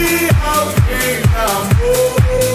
be out in the moon.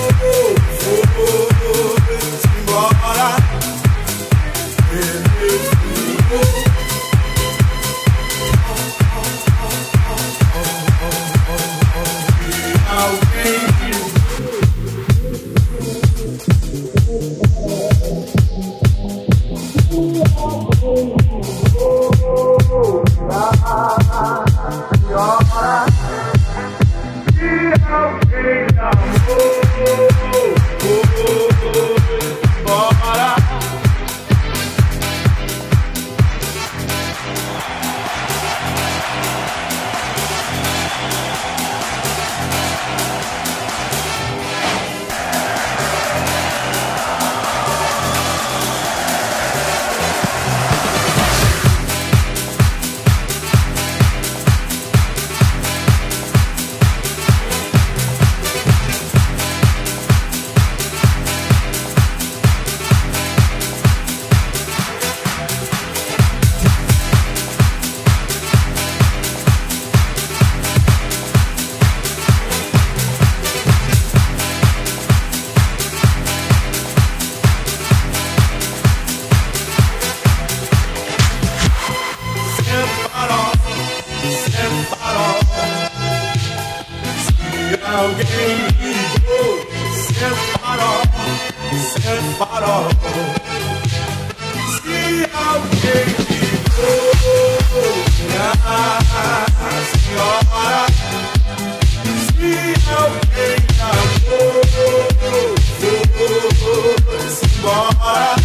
Alguém ligou, seu farol, seu farol. Se alguém ligou, for, senhora. Se alguém acabou, foi-se embora.